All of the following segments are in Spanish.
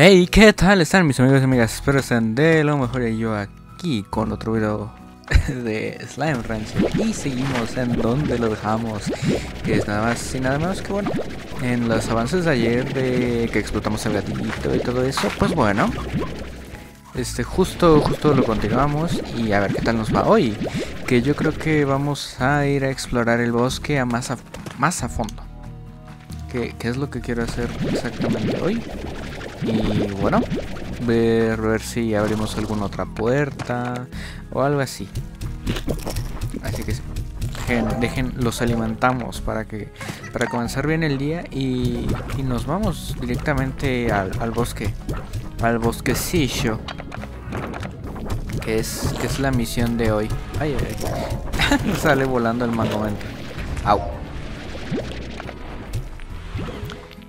Hey, ¿qué tal están mis amigos y amigas? Espero estén de lo mejor y yo aquí con otro video de Slime Rancher y seguimos en donde lo dejamos que es nada más y nada menos que bueno en los avances de ayer de que explotamos el gatito y todo eso pues bueno este justo justo lo continuamos y a ver qué tal nos va hoy que yo creo que vamos a ir a explorar el bosque a más a, más a fondo ¿Qué, ¿Qué es lo que quiero hacer exactamente hoy? Y bueno, ver, ver si abrimos alguna otra puerta o algo así. Así que dejen, dejen, los alimentamos para que para comenzar bien el día y, y nos vamos directamente al, al, bosque, al bosquecillo. Que es, que es la misión de hoy. Ay, ay, ay. Sale volando el momento. Au.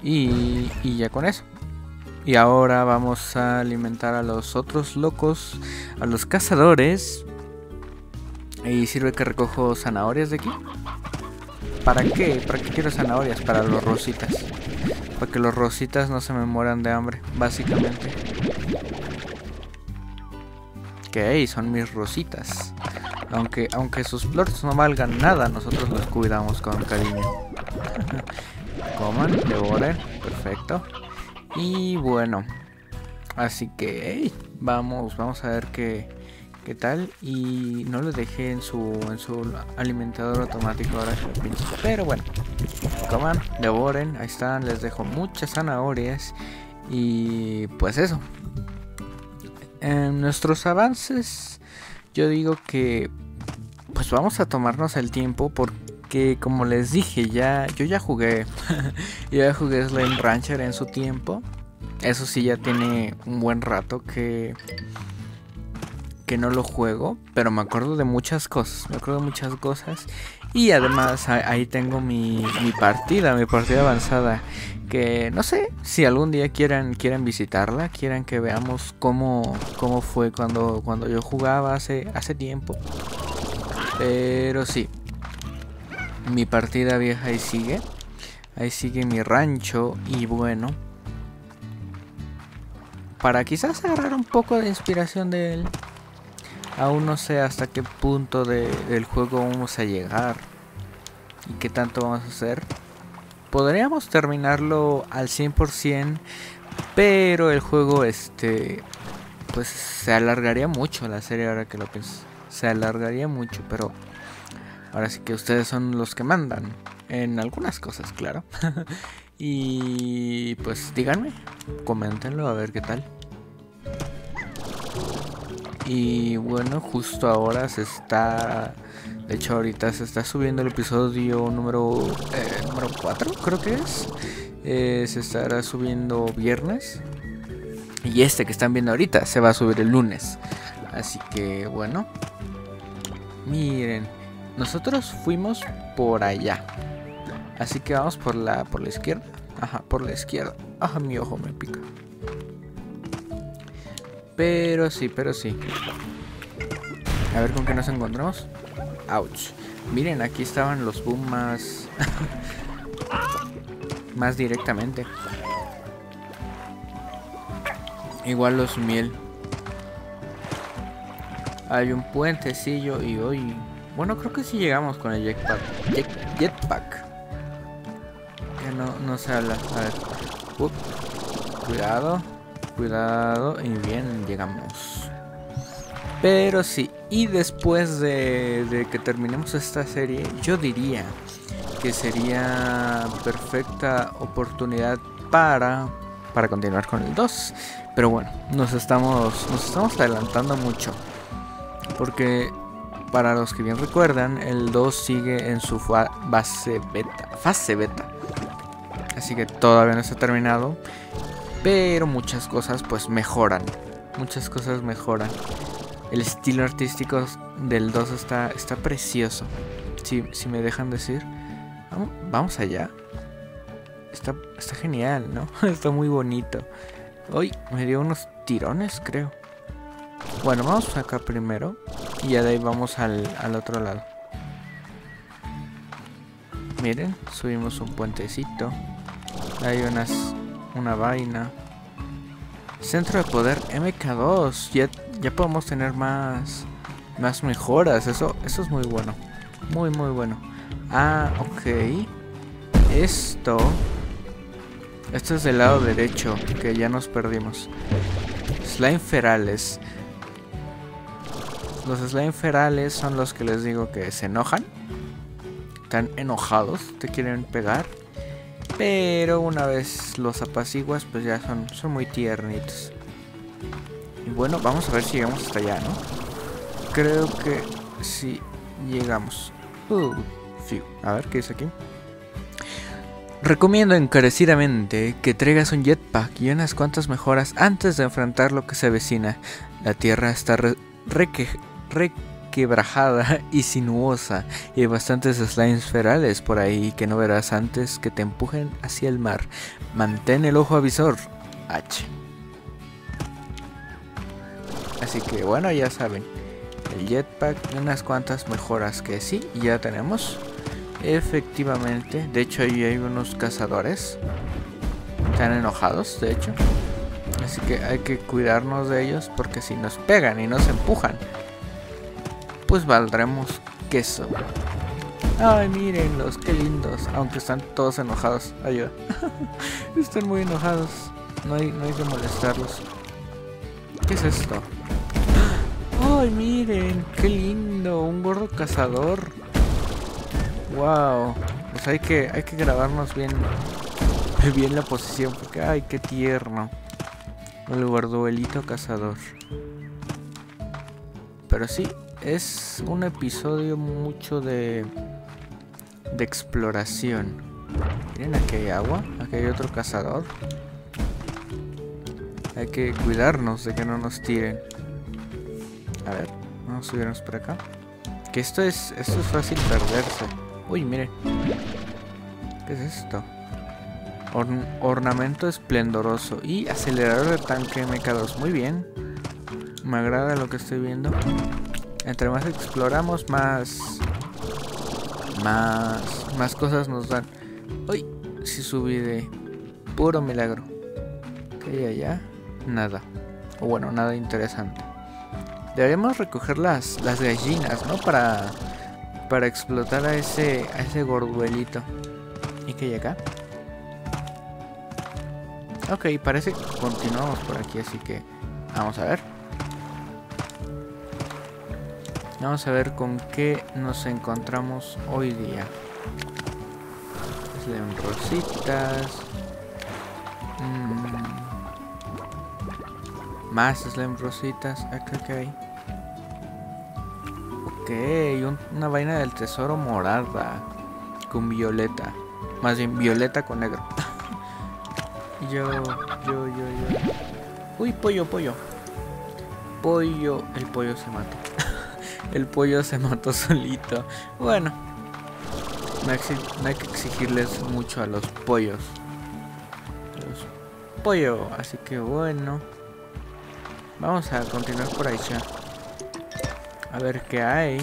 Y, y ya con eso. Y ahora vamos a alimentar a los otros locos, a los cazadores. Y sirve que recojo zanahorias de aquí. ¿Para qué? ¿Para qué quiero zanahorias? Para los rositas. Para que los rositas no se me mueran de hambre, básicamente. Ok, son mis rositas. Aunque, aunque sus flores no valgan nada, nosotros los cuidamos con cariño. Coman, devoren, perfecto. Y bueno, así que vamos, vamos a ver qué, qué tal. Y no lo dejé en su, en su alimentador automático ahora Pero bueno, coman, devoren, ahí están, les dejo muchas zanahorias. Y pues eso. En nuestros avances, yo digo que pues vamos a tomarnos el tiempo porque como les dije, ya yo ya jugué, yo ya jugué Slime Rancher en su tiempo. Eso sí ya tiene un buen rato que que no lo juego, pero me acuerdo de muchas cosas, me acuerdo de muchas cosas y además ahí tengo mi, mi partida, mi partida avanzada, que no sé si algún día quieran quieran visitarla, quieran que veamos cómo, cómo fue cuando, cuando yo jugaba hace, hace tiempo. Pero sí, mi partida vieja ahí sigue. Ahí sigue mi rancho. Y bueno. Para quizás agarrar un poco de inspiración de él. Aún no sé hasta qué punto de, del juego vamos a llegar. Y qué tanto vamos a hacer. Podríamos terminarlo al 100%. Pero el juego este... Pues se alargaría mucho la serie ahora que lo pienso se alargaría mucho, pero ahora sí que ustedes son los que mandan en algunas cosas, claro. y pues díganme, coméntenlo a ver qué tal. Y bueno, justo ahora se está, de hecho ahorita se está subiendo el episodio número, eh, número 4, creo que es. Eh, se estará subiendo viernes. Y este que están viendo ahorita se va a subir el lunes. Así que bueno, Miren, nosotros fuimos por allá. Así que vamos por la por la izquierda. Ajá, por la izquierda. Ajá, mi ojo me pica. Pero sí, pero sí. A ver con qué nos encontramos. Ouch. Miren, aquí estaban los boom más. más directamente. Igual los miel. Hay un puentecillo y hoy... Bueno, creo que sí llegamos con el jetpack. jetpack. Que no, no se. Cuidado. Cuidado. Y bien, llegamos. Pero sí. Y después de, de que terminemos esta serie, yo diría que sería perfecta oportunidad para para continuar con el 2. Pero bueno, nos estamos nos estamos adelantando mucho. Porque para los que bien recuerdan, el 2 sigue en su beta, fase beta. Así que todavía no está terminado. Pero muchas cosas pues mejoran. Muchas cosas mejoran. El estilo artístico del 2 está, está precioso. Si, si me dejan decir. Vamos, vamos allá. Está, está genial, ¿no? está muy bonito. Hoy me dio unos tirones, creo. Bueno, vamos acá primero. Y ya de ahí vamos al, al otro lado. Miren, subimos un puentecito. Hay unas una vaina. Centro de poder MK2. Ya, ya podemos tener más, más mejoras. Eso, eso es muy bueno. Muy, muy bueno. Ah, ok. Esto... Esto es del lado derecho, que ya nos perdimos. Slime ferales. Los slime ferales son los que les digo que se enojan. Están enojados, te quieren pegar. Pero una vez los apaciguas, pues ya son, son muy tiernitos. Y bueno, vamos a ver si llegamos hasta allá, ¿no? Creo que sí llegamos. Uh, A ver, ¿qué dice aquí? Recomiendo encarecidamente que traigas un jetpack y unas cuantas mejoras antes de enfrentar lo que se avecina. La tierra está requebrajada y sinuosa y hay bastantes slimes ferales por ahí que no verás antes que te empujen hacia el mar. Mantén el ojo avisor. H. Así que bueno, ya saben. El jetpack unas cuantas mejoras que sí, ya tenemos. Efectivamente, de hecho ahí hay unos cazadores. Están enojados, de hecho. Así que hay que cuidarnos de ellos porque si nos pegan y nos empujan, pues valdremos queso. Ay, mírenlos, qué lindos. Aunque están todos enojados. Ayuda. están muy enojados. No hay, no hay que molestarlos. ¿Qué es esto? Ay, miren, qué lindo. Un gordo cazador. Wow. Pues hay que, hay que grabarnos bien, bien la posición. Porque, ay, qué tierno. El guarduelito cazador. Pero sí, es un episodio mucho de, de exploración. Miren, aquí hay agua. Aquí hay otro cazador. Hay que cuidarnos de que no nos tiren. A ver, vamos a subirnos por acá. Que esto es, esto es fácil perderse. Uy, mire. ¿Qué es esto? ornamento esplendoroso y acelerador de tanque MK2. Muy bien. Me agrada lo que estoy viendo. Entre más exploramos, más... Más... Más cosas nos dan. Uy, si subí de... Puro milagro. ¿Qué hay allá? Nada. O bueno, nada interesante. Deberíamos recoger las, las gallinas, ¿no? Para para explotar a ese a ese gorduelito. ¿Y qué hay acá? Ok, parece que continuamos por aquí, así que vamos a ver. Vamos a ver con qué nos encontramos hoy día. Slime rositas. Mm. Más slime rositas. Acá que hay una vaina del tesoro morada con violeta. Más bien violeta con negro. yo, yo, yo, yo. Uy, pollo, pollo. Pollo, el pollo se mató. el pollo se mató solito. Bueno, no hay, que exigirles mucho a los pollos. pollo, así que bueno. Vamos a continuar por ahí ya a ver qué hay.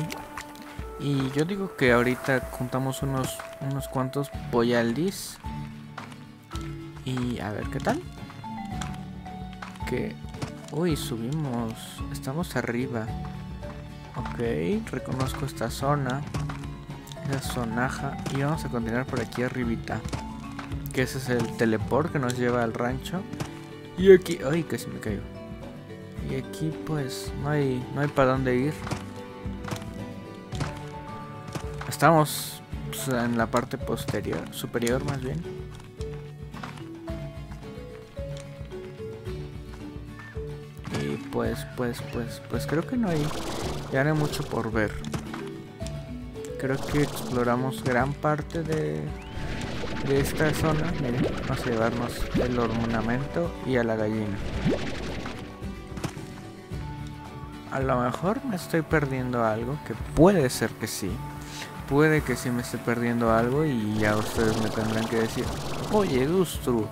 Y yo digo que ahorita juntamos unos, unos cuantos boyaldis. Y a ver qué tal. Que... Uy, subimos. Estamos arriba. Ok, reconozco esta zona. Esa zonaja. Y vamos a continuar por aquí arribita. Que ese es el teleport que nos lleva al rancho. Y aquí... Ay, casi me caigo. Y aquí pues no hay, no hay para dónde ir. Estamos pues, en la parte posterior, superior más bien. Pues, pues, pues, pues creo que no hay, ya no hay mucho por ver. Creo que exploramos gran parte de, de esta zona. Miren, vamos a llevarnos el ornamento y a la gallina. A lo mejor me estoy perdiendo algo, que puede ser que sí. Puede que sí me esté perdiendo algo y ya ustedes me tendrán que decir, oye Dustru,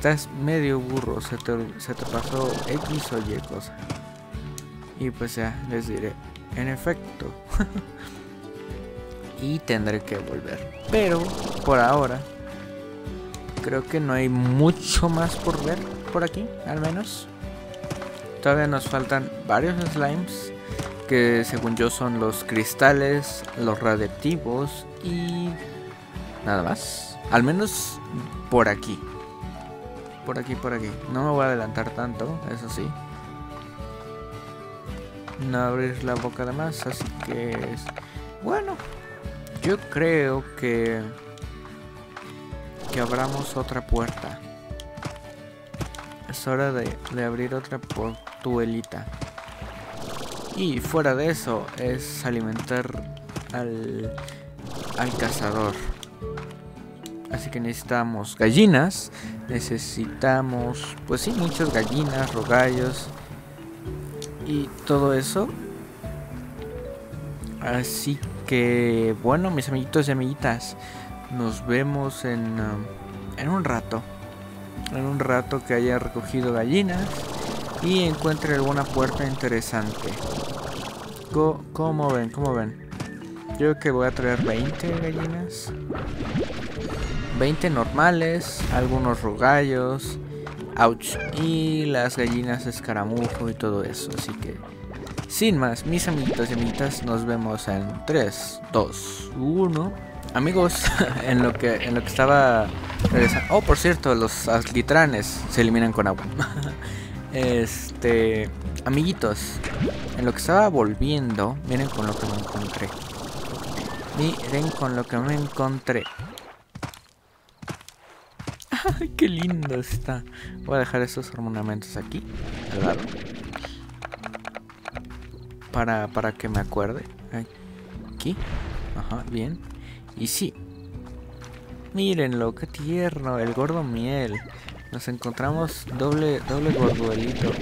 estás medio burro, se te, se te pasó X o Y cosa. Y pues ya, les diré, en efecto. y tendré que volver. Pero por ahora, creo que no hay mucho más por ver por aquí, al menos. Todavía nos faltan varios slimes que según yo son los cristales, los radiactivos y nada más. Al menos por aquí. Por aquí, por aquí. No me voy a adelantar tanto, eso sí. No abrir la boca de más, así que es... Bueno, yo creo que... Que abramos otra puerta. Es hora de, de abrir otra portuelita. Y fuera de eso es alimentar al, al cazador. Así que necesitamos gallinas. Necesitamos, pues sí, muchas gallinas, rogallos. Y todo eso. Así que, bueno, mis amiguitos y amiguitas. Nos vemos en, um, en un rato. En un rato que haya recogido gallinas y encuentre alguna puerta interesante. ¿Cómo ven? ¿Cómo ven? Creo que voy a traer 20 gallinas. 20 normales, algunos rogallos, ouch, y las gallinas escaramujo y todo eso. Así que, sin más, mis amiguitos y amiguitas, nos vemos en 3, 2, 1. Amigos, en lo que en lo que estaba regresando. Oh, por cierto, los alquitranes se eliminan con agua. Este, amiguitos, en lo que estaba volviendo, miren con lo que me encontré. Miren con lo que me encontré. Ay, qué lindo está. Voy a dejar esos ornamentos aquí, al. Para, para que me acuerde. Aquí. Ajá, bien. Y sí. Mírenlo, qué tierno, el gordo miel. Nos encontramos doble, doble gorduelito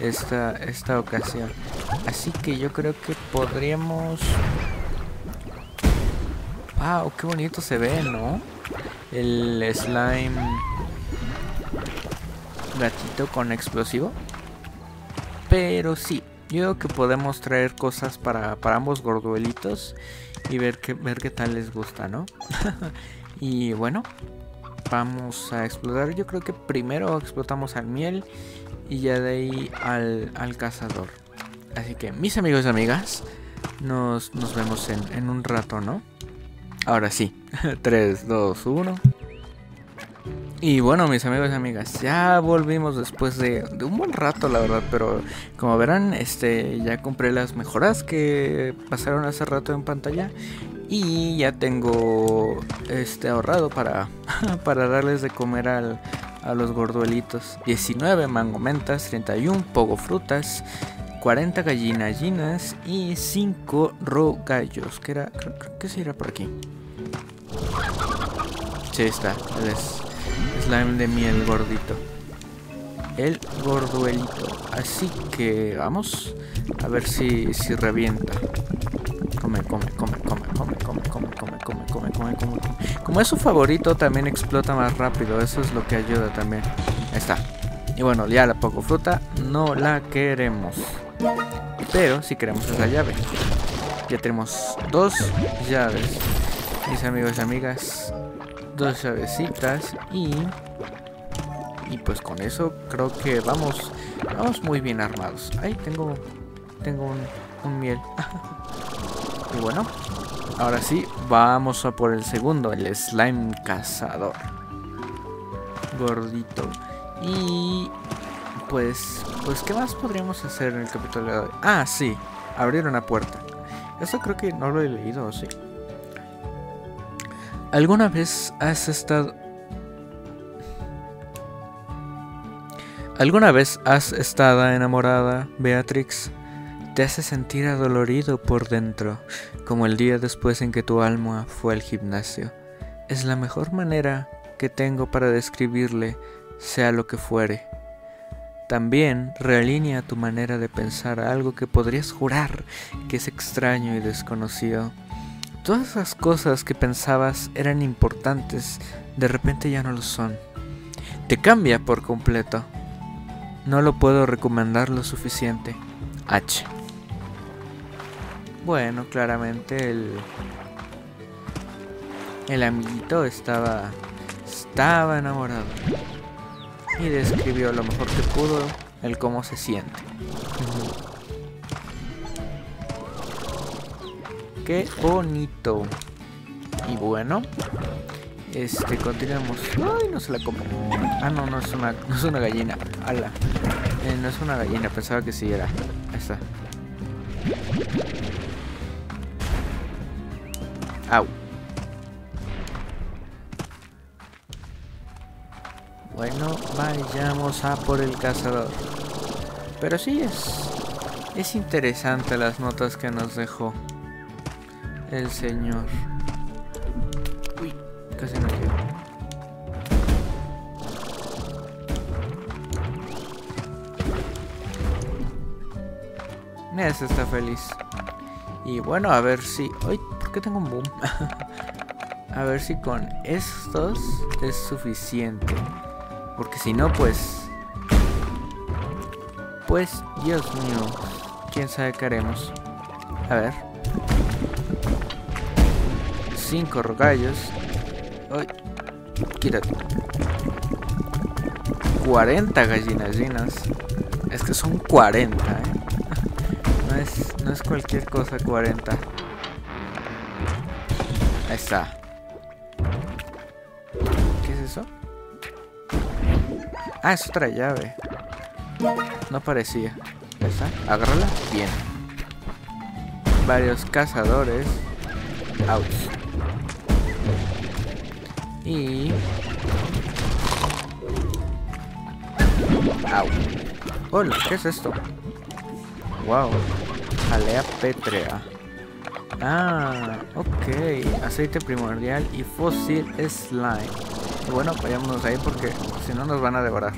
esta, esta ocasión. Así que yo creo que podríamos... ¡Wow! ¡Qué bonito se ve, ¿no? El slime gatito con explosivo. Pero sí, yo creo que podemos traer cosas para, para ambos gorduelitos y ver, que, ver qué tal les gusta, ¿no? y bueno, vamos a explotar. Yo creo que primero explotamos al miel y ya de ahí al, al cazador. Así que mis amigos y amigas, nos, nos vemos en, en un rato, ¿no? Ahora sí, 3, 2, 1. Y bueno, mis amigos y amigas, ya volvimos después de, de, un buen rato, la verdad, pero como verán, este ya compré las mejoras que pasaron hace rato en pantalla y ya tengo este ahorrado para, para darles de comer al, a los gorduelitos. 19 mangomentas, 31 pogo frutas, 40 gallinallinas y 5 rogallos. Que era, creo, que sí era por aquí. Sí, está. El slime de miel gordito. El gorduelito. Así que vamos a ver si, si revienta. Come, come, come, come, come, come, come, come, come, come, come, come. Como es su favorito, también explota más rápido. Eso es lo que ayuda también. Ahí está. Y bueno, ya la poco fruta no la queremos. Pero si queremos esa llave. Ya tenemos dos llaves. Mis amigos y amigas. Dos llavecitas. Y... Y pues con eso creo que vamos... Vamos muy bien armados. Ahí tengo... Tengo un, un miel. Y bueno, ahora sí, vamos a por el segundo, el slime cazador. Gordito. Y pues, pues, ¿qué más podríamos hacer en el capítulo de hoy? Ah, sí, abrir una puerta. Eso creo que no lo he leído, sí. ¿Alguna vez has estado... ¿Alguna vez has estado enamorada, Beatrix? te hace sentir adolorido por dentro, como el día después en que tu alma fue al gimnasio. Es la mejor manera que tengo para describirle, sea lo que fuere. También realinea tu manera de pensar algo que podrías jurar que es extraño y desconocido. Todas las cosas que pensabas eran importantes, de repente ya no lo son. Te cambia por completo. No lo puedo recomendar lo suficiente. H. Bueno, claramente el el amiguito estaba estaba enamorado. y describió lo mejor que pudo el cómo se siente. Qué bonito. Y bueno, este, continuamos. Ay, no se la como. Ah, no, no es una, no es una gallina. Ala. Eh, no es una gallina, pensaba que sí era. Ahí está. Au. Bueno, vayamos a por el cazador. Pero sí es... Es interesante las notas que nos dejó el señor. Uy, casi me quedo. Ese está feliz. Y bueno, a ver si... Uy, ¿por qué tengo un boom? a ver si con estos es suficiente. Porque si no, pues... Pues, Dios mío. ¿Quién sabe qué haremos? A ver. Cinco rogallos. Ay, quítate. 40 gallinazinas. Es que son 40, ¿eh? No es, no es cualquier cosa 40. Ahí está. ¿Qué es eso? Ah, es otra llave. No parecía. Ahí está. Agárrala. Bien. Varios cazadores. Out. Y... Au. Hola, ¿qué es esto? Wow. Jalea pétrea. Ah, ok. Aceite primordial y fósil slime. Bueno, vayámonos ahí porque si no nos van a devorar.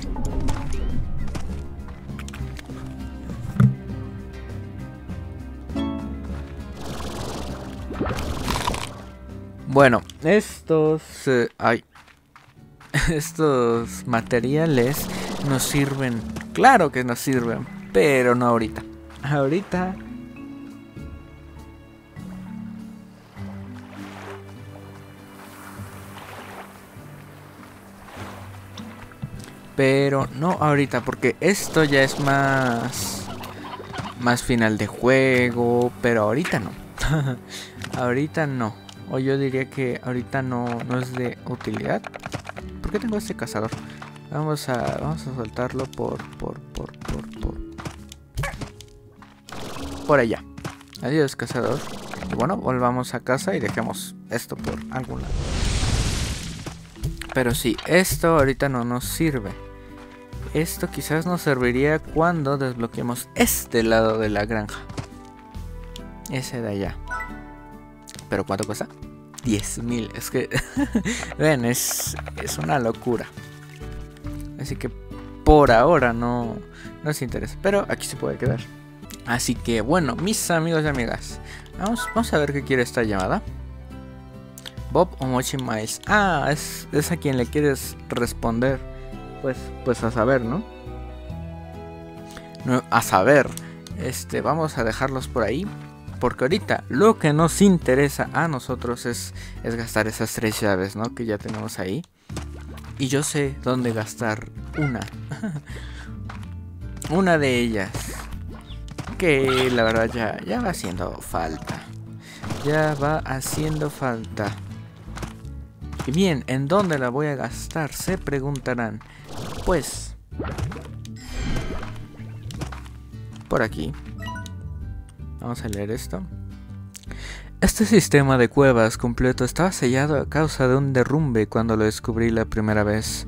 Bueno, estos... Eh, ay. Estos materiales nos sirven. Claro que nos sirven, pero no ahorita. Ahorita... Pero no ahorita, porque esto ya es más... Más final de juego, pero ahorita no. ahorita no. O yo diría que ahorita no, no es de utilidad. ¿Por qué tengo este cazador? Vamos a, vamos a soltarlo por, por, por, por, por. Por allá. Adiós, cazador. Y bueno, volvamos a casa y dejemos esto por algún lado. Pero sí, esto ahorita no nos sirve. Esto quizás nos serviría cuando desbloqueemos este lado de la granja. Ese de allá. ¿Pero cuánto cuesta? 10.000. Es que, ven, es, es una locura. Así que por ahora no nos interesa. Pero aquí se puede quedar. Así que bueno, mis amigos y amigas. Vamos, vamos a ver qué quiere esta llamada. Bob o Mochi Miles. Ah, es, es a quien le quieres responder. Pues, pues a saber, ¿no? ¿no? A saber. Este, vamos a dejarlos por ahí. Porque ahorita lo que nos interesa a nosotros es, es gastar esas tres llaves, ¿no? Que ya tenemos ahí. Y yo sé dónde gastar una. una de ellas. Que la verdad ya, ya va haciendo falta. Ya va haciendo falta. Y bien, ¿en dónde la voy a gastar? Se preguntarán. Pues... Por aquí. Vamos a leer esto. Este sistema de cuevas completo estaba sellado a causa de un derrumbe cuando lo descubrí la primera vez.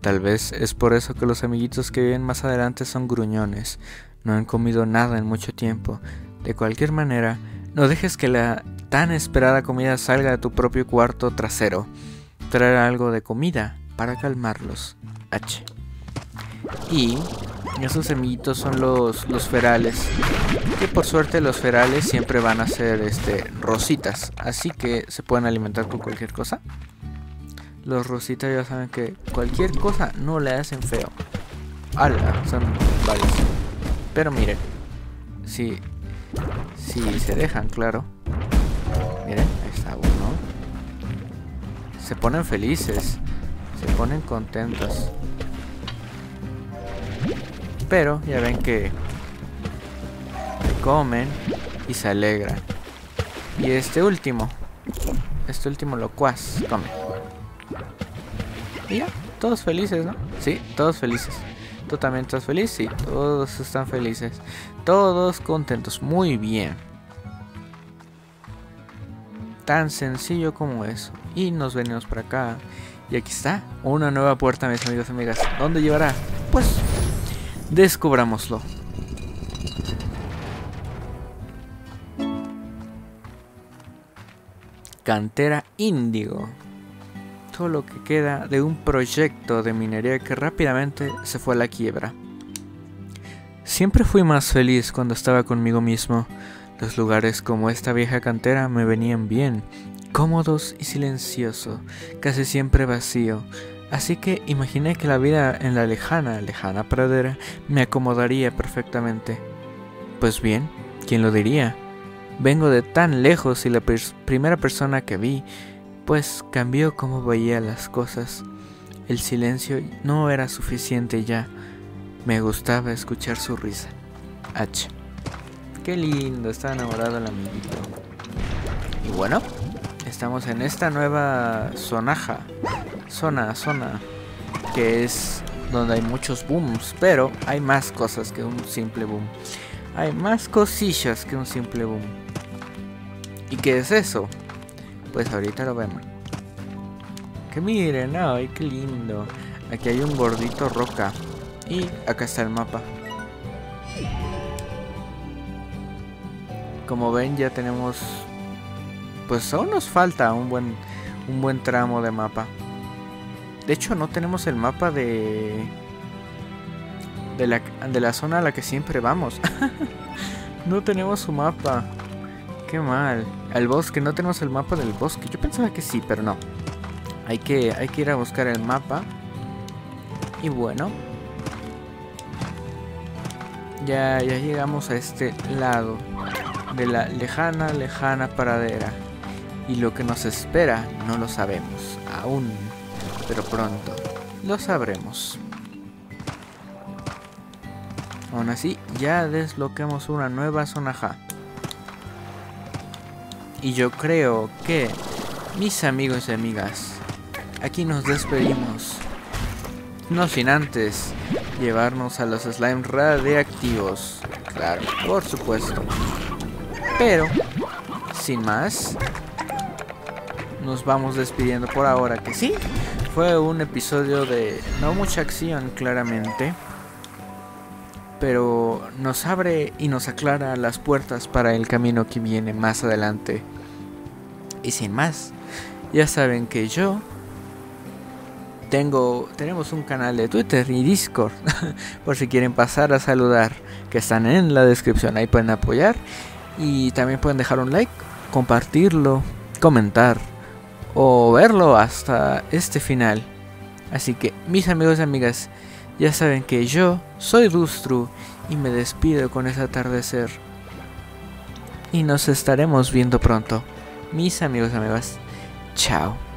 Tal vez es por eso que los amiguitos que viven más adelante son gruñones. No han comido nada en mucho tiempo. De cualquier manera, no dejes que la tan esperada comida salga de tu propio cuarto trasero. Traer algo de comida para calmarlos. H. Y esos semillitos son los, los ferales. Que por suerte los ferales siempre van a ser este, rositas. Así que se pueden alimentar con cualquier cosa. Los rositas ya saben que cualquier cosa no le hacen feo. Ala, son varios. Pero miren, si, si se dejan, claro. Miren, ahí está uno. Se ponen felices, se ponen contentos. Pero ya ven que comen y se alegran. Y este último, este último locuaz come. Y ya, todos felices, ¿no? Sí, todos felices. ¿Tú también estás feliz? Sí, todos están felices. Todos contentos. Muy bien. Tan sencillo como eso. Y nos venimos para acá. Y aquí está, una nueva puerta, mis amigos y amigas. ¿Dónde llevará? Pues descubrámoslo. Cantera Índigo. Todo lo que queda de un proyecto de minería que rápidamente se fue a la quiebra. Siempre fui más feliz cuando estaba conmigo mismo. Los lugares como esta vieja cantera me venían bien, cómodos y silencioso, casi siempre vacío. Así que imaginé que la vida en la lejana, lejana pradera me acomodaría perfectamente. Pues bien, ¿quién lo diría? Vengo de tan lejos y la primera persona que vi, pues cambió cómo veía las cosas. El silencio no era suficiente ya. Me gustaba escuchar su risa. H. Qué lindo, está enamorado el amiguito. Y bueno, estamos en esta nueva zonaja. Zona, zona. Que es donde hay muchos booms. Pero hay más cosas que un simple boom. Hay más cosillas que un simple boom. ¿Y qué es eso? Pues ahorita lo vemos. Que miren, ay, qué lindo. Aquí hay un gordito roca. Y acá está el mapa. Como ven ya tenemos... Pues aún nos falta un buen, un buen tramo de mapa. De hecho no tenemos el mapa de... De la, de la zona a la que siempre vamos. no tenemos su mapa. Qué mal. Al bosque, no tenemos el mapa del bosque. Yo pensaba que sí, pero no. Hay que, hay que ir a buscar el mapa. Y bueno. Ya, ya llegamos a este lado de la lejana, lejana paradera. Y lo que nos espera no lo sabemos aún. Pero pronto lo sabremos. Aún así, ya desbloqueamos una nueva zona ja. Y yo creo que, mis amigos y amigas, aquí nos despedimos. No sin antes llevarnos a los slime radiactivos. Claro, por supuesto. Pero, sin más, nos vamos despidiendo por ahora. Que sí, fue un episodio de no mucha acción, claramente pero nos abre y nos aclara las puertas para el camino que viene más adelante. Y sin más, ya saben que yo tengo tenemos un canal de Twitter y Discord por si quieren pasar a saludar, que están en la descripción, ahí pueden apoyar y también pueden dejar un like, compartirlo, comentar o verlo hasta este final. Así que mis amigos y amigas, ya saben que yo soy Dustru y me despido con ese atardecer. Y nos estaremos viendo pronto. Mis amigos y amigas, chao.